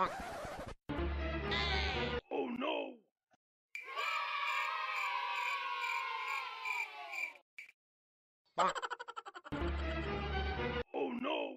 Oh no! Oh no!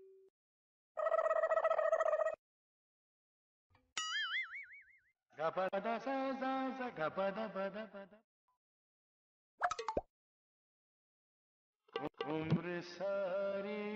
Gapada sa sa sa gapada pada pada. Umre sari